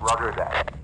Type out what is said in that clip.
Roger that.